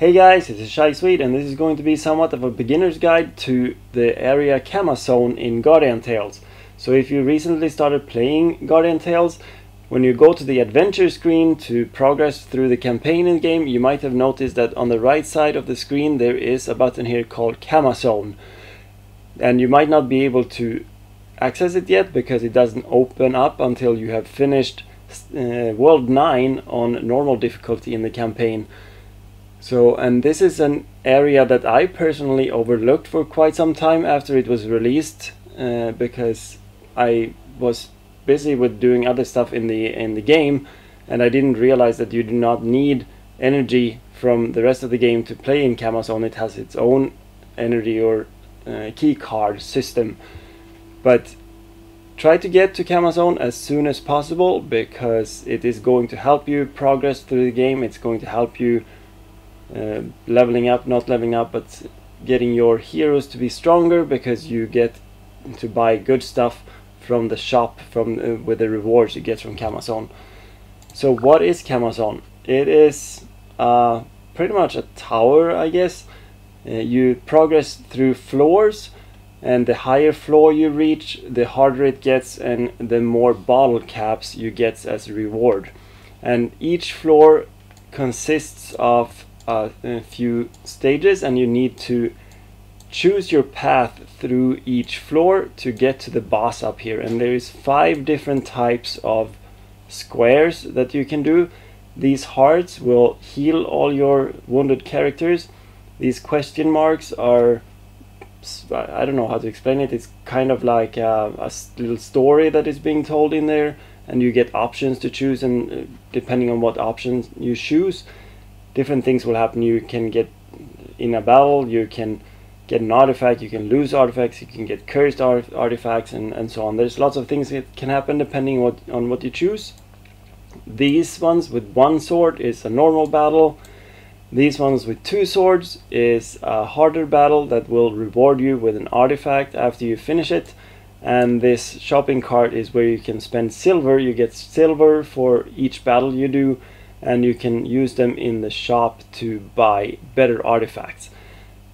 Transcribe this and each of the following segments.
Hey guys, this is ShighSwede and this is going to be somewhat of a beginner's guide to the area Kama Zone in Guardian Tales. So if you recently started playing Guardian Tales, when you go to the adventure screen to progress through the campaign in game, you might have noticed that on the right side of the screen there is a button here called Kama Zone. And you might not be able to access it yet because it doesn't open up until you have finished uh, World 9 on normal difficulty in the campaign. So, and this is an area that I personally overlooked for quite some time after it was released, uh, because I was busy with doing other stuff in the in the game, and I didn't realize that you do not need energy from the rest of the game to play in Kama Zone. It has its own energy or uh, key card system, but try to get to Kama Zone as soon as possible because it is going to help you progress through the game. It's going to help you uh, leveling up, not leveling up, but getting your heroes to be stronger because you get to buy good stuff from the shop from uh, with the rewards you get from Kama Zone. So what is Kama Zone? It is uh, pretty much a tower, I guess. Uh, you progress through floors, and the higher floor you reach, the harder it gets, and the more bottle caps you get as a reward. And each floor consists of uh, a few stages and you need to choose your path through each floor to get to the boss up here. And there is five different types of squares that you can do. These hearts will heal all your wounded characters. These question marks are I don't know how to explain it. It's kind of like a, a little story that is being told in there and you get options to choose and uh, depending on what options you choose different things will happen. You can get in a battle, you can get an artifact, you can lose artifacts, you can get cursed art artifacts, and, and so on. There's lots of things that can happen depending what, on what you choose. These ones with one sword is a normal battle. These ones with two swords is a harder battle that will reward you with an artifact after you finish it. And this shopping cart is where you can spend silver. You get silver for each battle you do and you can use them in the shop to buy better artifacts.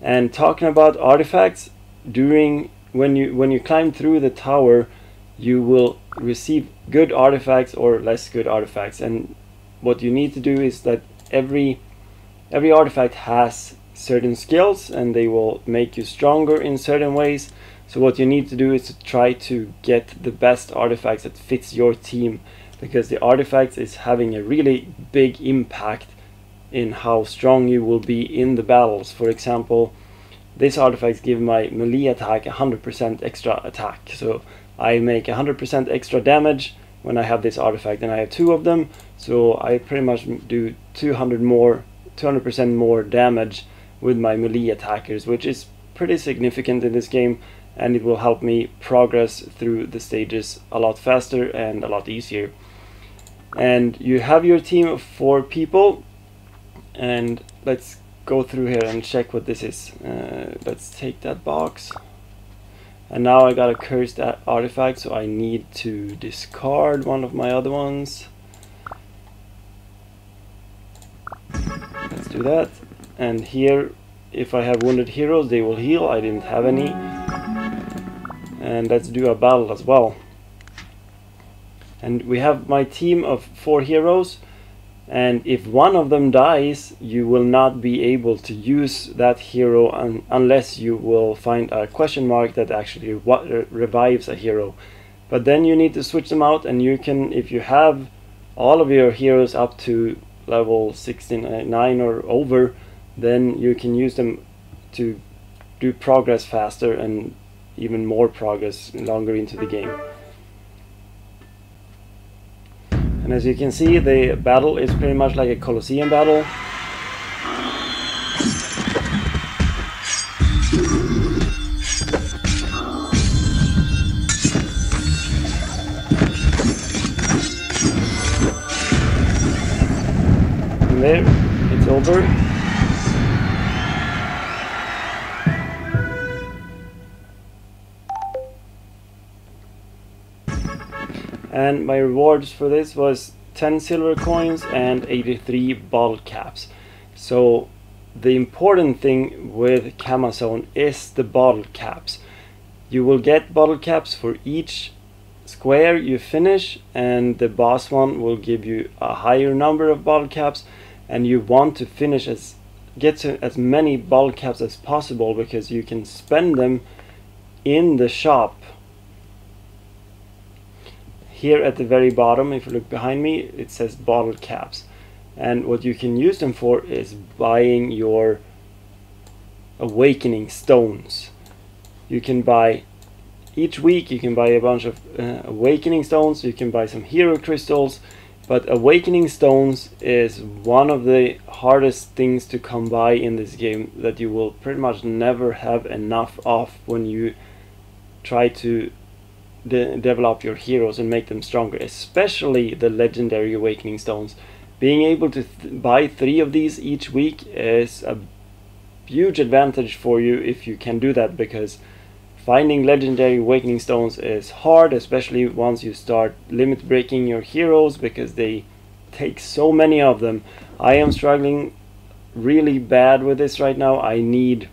And talking about artifacts, during when you when you climb through the tower, you will receive good artifacts or less good artifacts. And what you need to do is that every every artifact has certain skills and they will make you stronger in certain ways. So what you need to do is to try to get the best artifacts that fits your team because the artifacts is having a really big impact in how strong you will be in the battles. For example, this artifacts give my melee attack 100% extra attack. So I make 100% extra damage when I have this artifact and I have two of them. So I pretty much do 200 more 200% more damage with my melee attackers, which is pretty significant in this game and it will help me progress through the stages a lot faster and a lot easier. And you have your team of four people and let's go through here and check what this is. Uh, let's take that box. And now I got a cursed artifact so I need to discard one of my other ones. Let's do that. And here if I have wounded heroes they will heal. I didn't have any and let's do a battle as well. And we have my team of four heroes and if one of them dies you will not be able to use that hero un unless you will find a question mark that actually re revives a hero. But then you need to switch them out and you can if you have all of your heroes up to level 69 or over then you can use them to do progress faster and even more progress longer into the game And as you can see, the battle is pretty much like a Colosseum battle. And there, it's over. And my rewards for this was 10 silver coins and 83 bottle caps so the important thing with Kamazone is the bottle caps. You will get bottle caps for each square you finish and the boss one will give you a higher number of bottle caps and you want to finish as get to as many bottle caps as possible because you can spend them in the shop here at the very bottom if you look behind me it says bottle caps. And what you can use them for is buying your awakening stones. You can buy each week you can buy a bunch of uh, awakening stones. You can buy some hero crystals. But awakening stones is one of the hardest things to come by in this game that you will pretty much never have enough of when you try to de develop your heroes and make them stronger especially the legendary awakening stones being able to th buy three of these each week is a huge advantage for you if you can do that because Finding legendary awakening stones is hard, especially once you start limit breaking your heroes because they take so many of them. I am struggling really bad with this right now. I need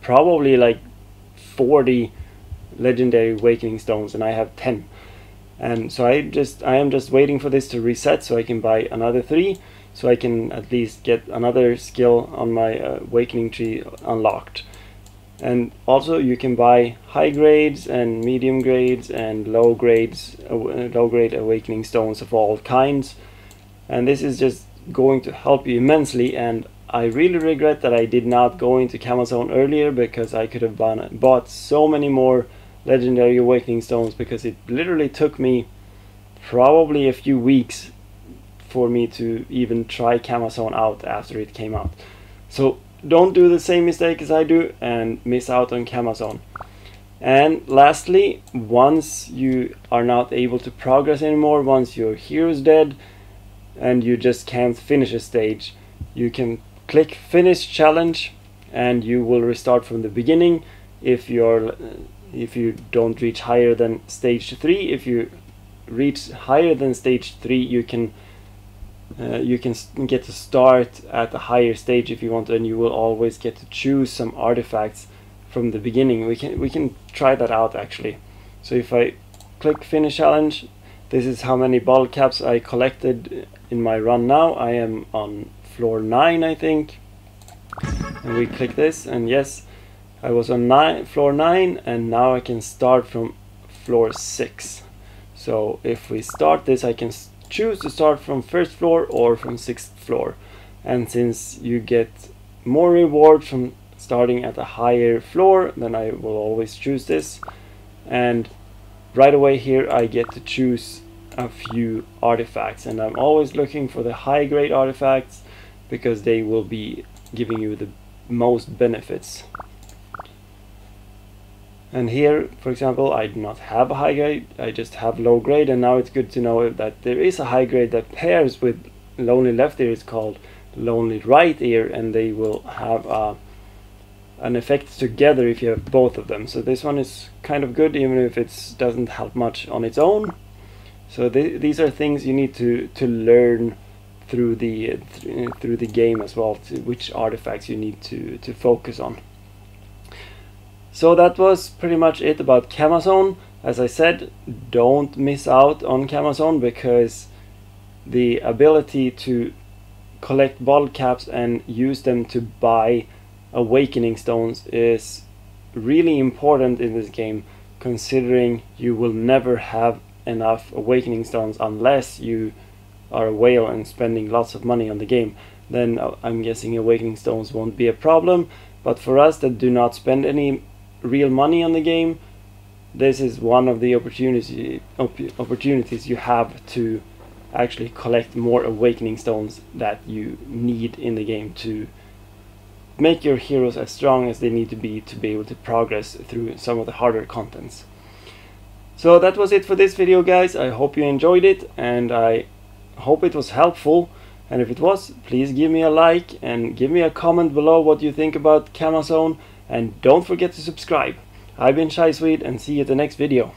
probably like 40 legendary awakening stones and I have 10. And so I just I am just waiting for this to reset so I can buy another 3 so I can at least get another skill on my uh, awakening tree unlocked and also you can buy high grades and medium grades and low grades uh, low grade awakening stones of all kinds and this is just going to help you immensely and I really regret that I did not go into Kamazone earlier because I could have bought so many more legendary awakening stones because it literally took me probably a few weeks for me to even try Kamazone out after it came out so don't do the same mistake as I do and miss out on Kamazone. And lastly, once you are not able to progress anymore, once your hero is dead and you just can't finish a stage, you can click finish challenge and you will restart from the beginning if you're if you don't reach higher than stage 3 if you reach higher than stage 3 you can uh, you can get to start at a higher stage if you want and you will always get to choose some artifacts from the beginning. We can we can try that out actually. So if I click finish challenge this is how many bottle caps I collected in my run now. I am on floor 9 I think. And we click this and yes I was on nine, floor 9 and now I can start from floor 6 so if we start this I can choose to start from first floor or from sixth floor. And since you get more reward from starting at a higher floor then I will always choose this. And right away here I get to choose a few artifacts. And I'm always looking for the high grade artifacts because they will be giving you the most benefits and here for example I do not have a high grade I just have low grade and now it's good to know that there is a high grade that pairs with lonely left ear it's called lonely right ear and they will have uh, an effect together if you have both of them. So this one is kind of good even if it doesn't help much on its own. So th these are things you need to to learn through the th through the game as well which artifacts you need to to focus on so that was pretty much it about Kamazone. As I said, don't miss out on Kamazone because the ability to collect bottle caps and use them to buy awakening stones is really important in this game considering you will never have enough awakening stones unless you are a whale and spending lots of money on the game then uh, I'm guessing awakening stones won't be a problem but for us that do not spend any real money on the game, this is one of the opportunity, op opportunities you have to actually collect more awakening stones that you need in the game to make your heroes as strong as they need to be to be able to progress through some of the harder contents. So that was it for this video guys, I hope you enjoyed it and I hope it was helpful. And if it was, please give me a like and give me a comment below what you think about Kamazone and don't forget to subscribe. I've been ShighSwede and see you at the next video.